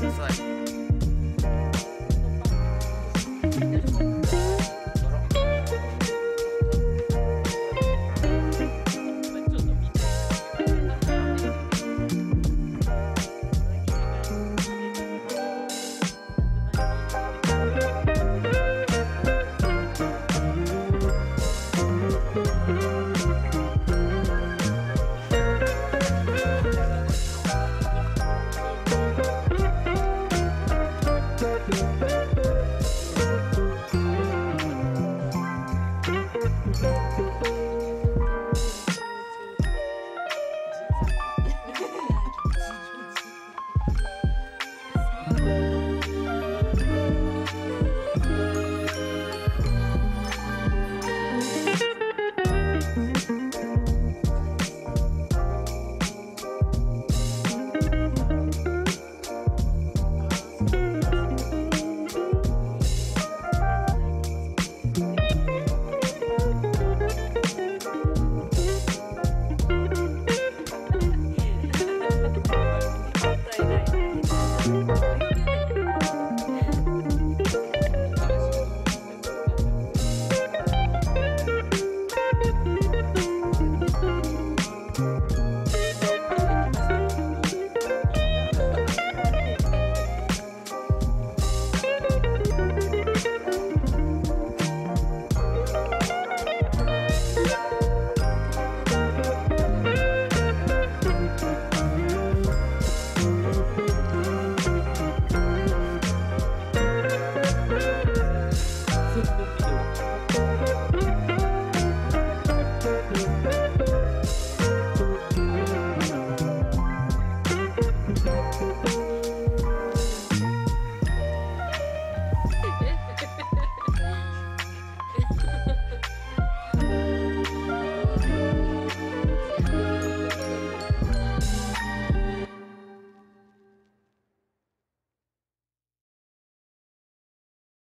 It's like.